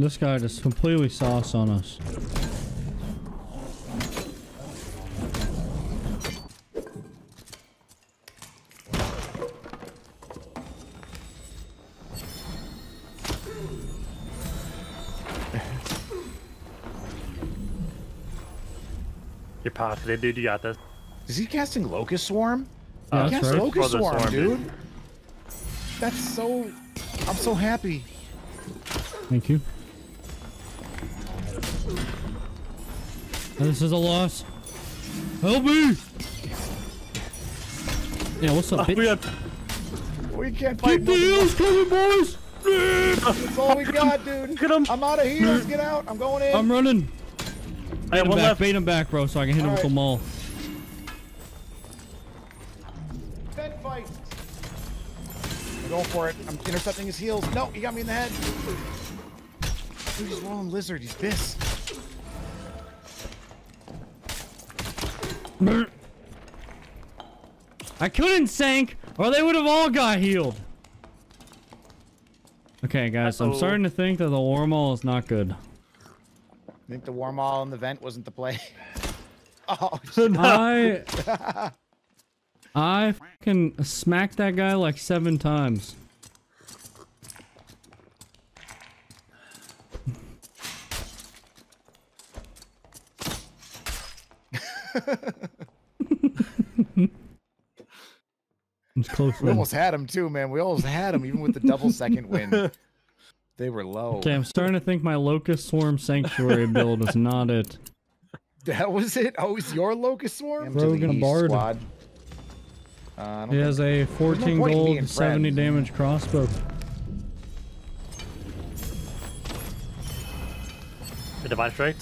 This guy just completely sauce on us. You're positive, dude. You got this. Is he casting Locust Swarm? Yeah, he that's cast right. Locust Swarm, Swarm, dude. dude. That's so. I'm so happy. Thank you. This is a loss. Help me! Yeah, what's up, uh, We bitch? have We can't fight. Keep the heals coming, boys! That's all we got, dude. Look at him. I'm out of heals. Get out. I'm going in. I'm running. I Bait have him one back, left. bait him back, bro, so I can hit him with the Alright. maul. Vent fight. I'm going for it. I'm intercepting his heals. No, he got me in the head. Dude, he's rolling lizard. He's this. I couldn't sank, or they would have all got healed. Okay, guys, I'm starting to think that the war maul is not good. I think the war maul in the vent wasn't the play. oh, I I fucking smacked that guy like seven times. It's close. we then. almost had him too, man. We almost had him, even with the double second wind. They were low. Okay, I'm starting to think my Locust Swarm Sanctuary build is not it. That was it. Oh, it's your locust swarm. Rogan Bard. Squad. Uh, I don't He has a 14 point in being gold, 70 friends. damage crossbow. The divine strike.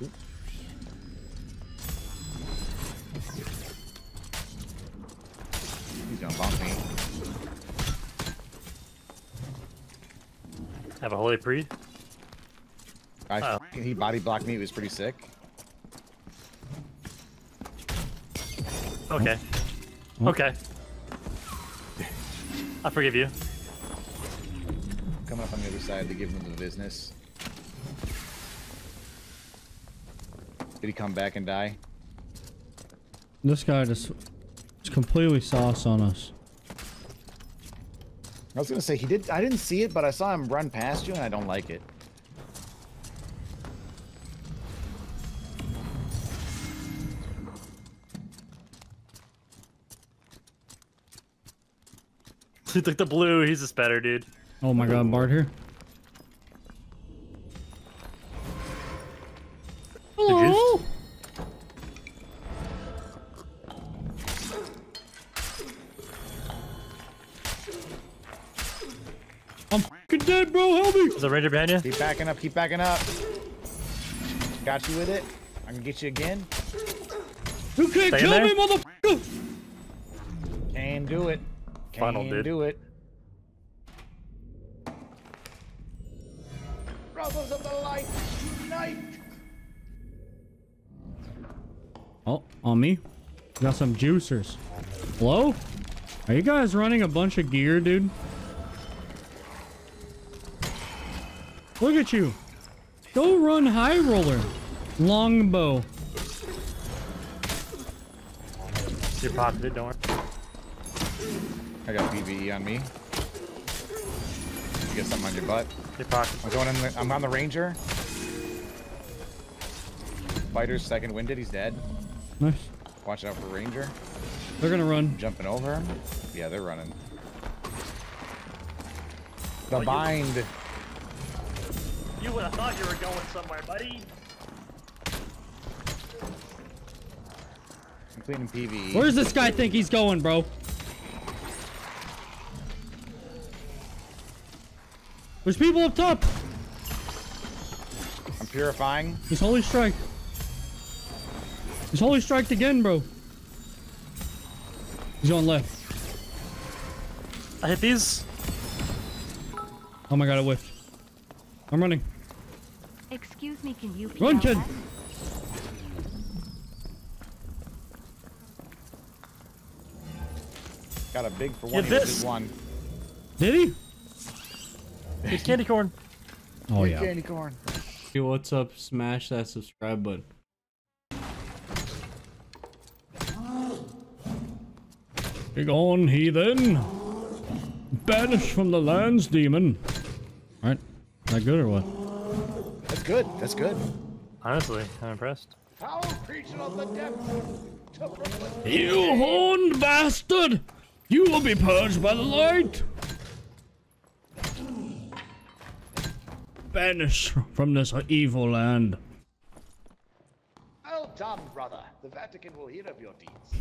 He's gonna bump me. Have a holy pre. I, Oh. He body blocked me. It was pretty sick. Okay. Hmm? Okay. I forgive you. Coming up on the other side to give them the business. Did he come back and die? This guy just, just completely sauce on us. I was gonna say he did. I didn't see it, but I saw him run past you, and I don't like it. He took the blue. He's just better, dude. Oh my god, Bart here. Help me. There's a ranger behind you. Keep backing up. Keep backing up. Got you with it. I can get you again. You can't Stay kill me, motherfucker. Can do it. Can Funnel, dude. do it. Brothers of the light, unite! Oh, on me. Got some juicers. Hello? Are you guys running a bunch of gear, dude? Look at you. Go run high roller. Longbow. You're positive. Don't worry. I got PVE on me. You get something on your butt. You're positive. I'm going in. The, I'm on the ranger. Fighter's second winded. He's dead. Nice. Watch out for ranger. They're gonna run. Jumping over him. Yeah, they're running. The you- bind. You would have thought you were going somewhere, buddy. I'm cleaning PVE. Where's this guy think he's going, bro? There's people up top. I'm purifying. He's holy strike. He's holy striked again, bro. He's on left. I hit these. Oh my god, I whiffed. I'm running. Excuse me, can you Run, PL kid. Got a big for one. He was this. one. Did he? It's candy corn. Oh Big yeah. Candy corn. Hey, what's up? Smash that subscribe button. Be gone, heathen. Banished from the lands, demon. Right? That good or what? That's good. That's good. Honestly, I'm impressed. Foul creature of the depths. You horned bastard! You will be purged by the light! Banish from this evil land. Well done, brother. The Vatican will hear of your deeds.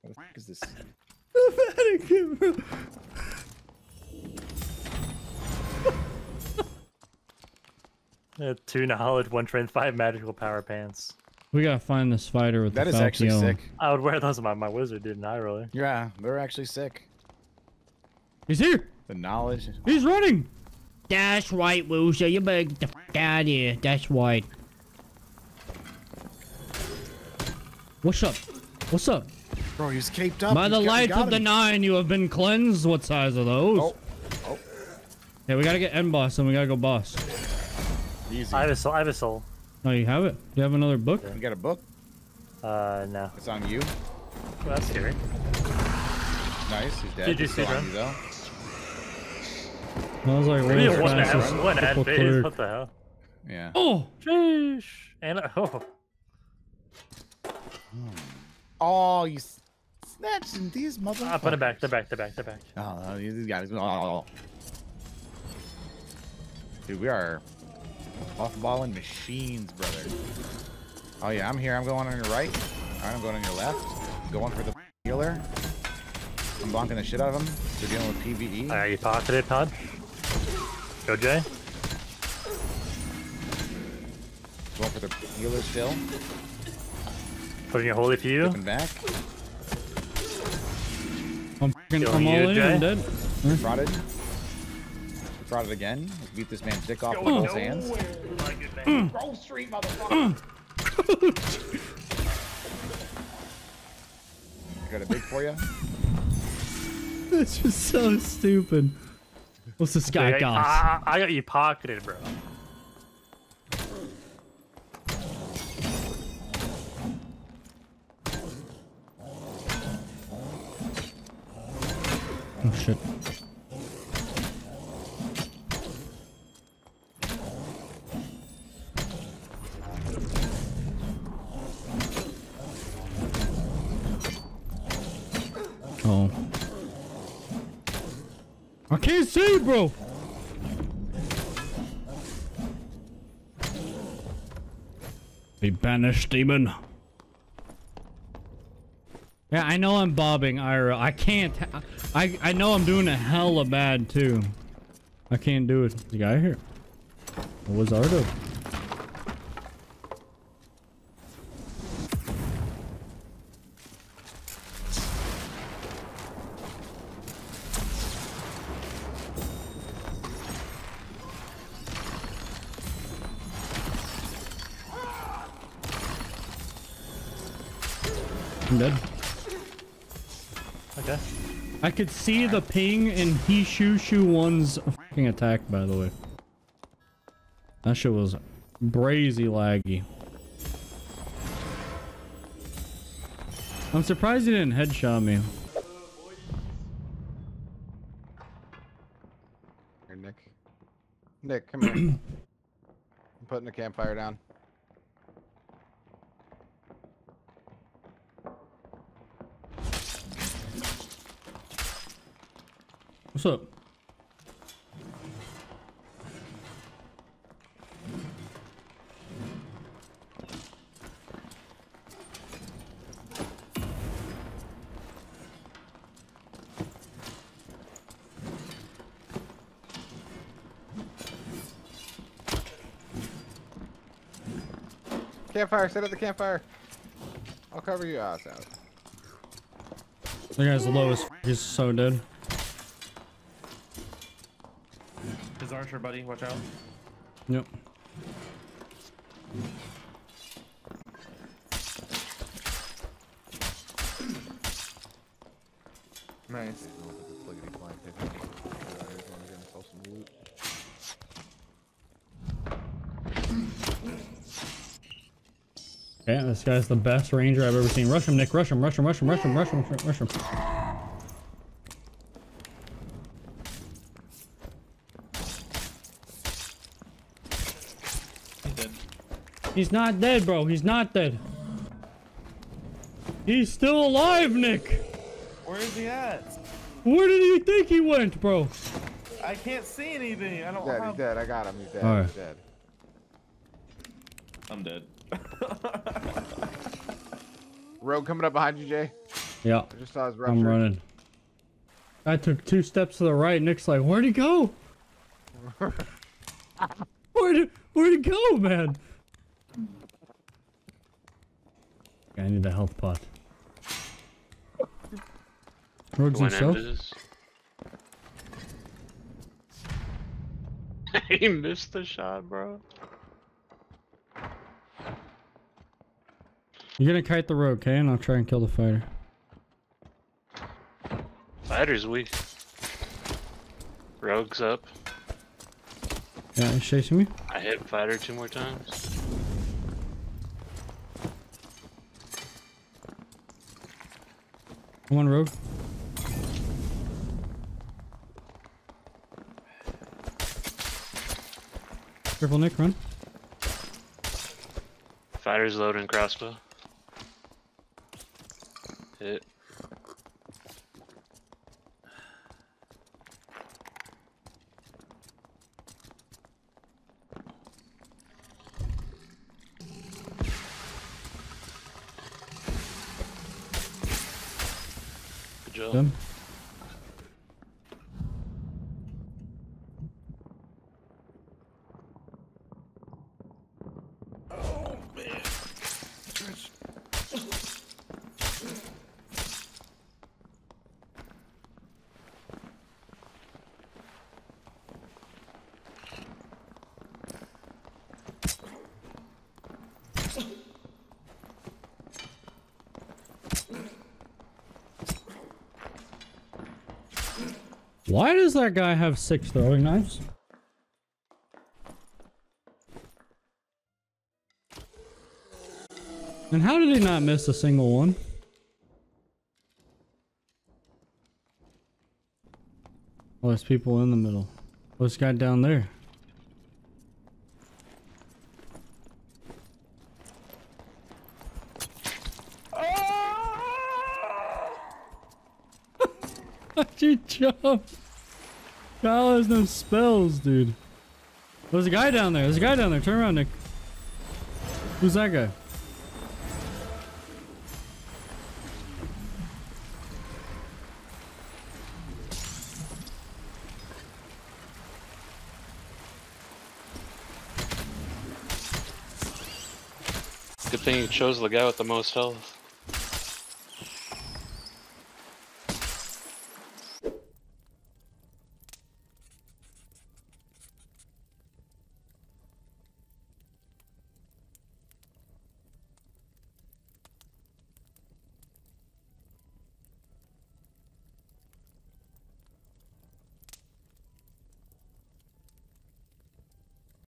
What the fuck is this? Uh, two knowledge, one strength, five magical power pants. We gotta find this fighter with That the is actually sick. I would wear those on my, my wizard, didn't I, really? Yeah, they're actually sick. He's here! The knowledge. He's running! That's right, Woozer. You better get the f out of here. That's right. What's up? What's up? Bro, he's caped up. By He's the light of the him. nine, you have been cleansed. What size are those? Oh, oh, Yeah, we gotta get end boss and we gotta go boss. easy. I have a soul. I have a soul. Oh, you have it? You have another book? You got a book? Uh, no. It's on you. Well, that's scary. Nice. He's dead. Did you still see on that? you, though. I was like, Maybe one ad, one ad phase. What the hell? Yeah. Oh! Sheesh. And oh, Oh, you s- snatching these motherfuckers. ah, put it back. They're back. They're back. They're back. Oh, these guys. Oh. Dude, we are off-balling machines, brother. Oh yeah, I'm here. I'm going on your right. I'm going on your left. Going for the healer. I'm blocking the shit out of him. They're dealing with PVE. Are you pocketed, Todd? Go, Jay. Going for the healer still. Putting your holy few. Dipping back. I'm, fucking, Killing I'm all you, in. Jay? I'm dead. Prodded. Prodded again. Let's beat this man's dick off with both hands. Grove mm. Street, motherfucker. I got a big for you. That's just so stupid. What's this guy I, got? I, I got you pocketed, bro. Oh shit. Oh. I can't see, bro. Be banished, demon. Yeah, I know I'm bobbing, Ira. I can't. I I know I'm doing a hella bad too. I can't do it. The guy here. What was Ardo? I'm dead. Okay. I could see the ping in he shoo shoo one's fucking attack, by the way. That shit was brazy laggy. I'm surprised he didn't headshot me. Here, Nick. Nick, come here. I'm putting the campfire down. What's up? Campfire, set up the campfire. I'll cover you. Ah, sound. The guy's low as f- he's so dead. pressure, buddy. Watch out. Yep. Nice. Okay, this guy's the best ranger I've ever seen. Rush him, Nick. Rush him, rush him, rush him, rush him, rush him, rush him. Rush him. He's dead. He's not dead, bro. He's not dead. He's still alive, Nick. Where is he at? Where did you think he went, bro? I can't see anything. I don't Dead, have. he's dead. I got him. He's dead. Alright. He's dead. I'm dead. Rogue coming up behind you, Jay. Yeah, I just saw his rupture. I'm running. I took two steps to the right. Nick's like, where'd he go? Where'd, where'd he go, man? I need the health pot. Rogues One himself? is. he missed the shot, bro. You're gonna kite the rogue, okay? And I'll try and kill the fighter. Fighter's weak. Rogue's up. Yeah, he's chasing me. I hit fighter two more times. Come on, rogue. Careful, Nick, run. Fighter's loading crossbow. Hit. Good job. Done. Why does that guy have six throwing knives? And how did he not miss a single one? Oh, there's people in the middle. What's guy down there? How'd you jump? Kyle has no spells, dude. There's a guy down there. There's a guy down there. Turn around, Nick. Who's that guy? Good thing you chose the guy with the most health.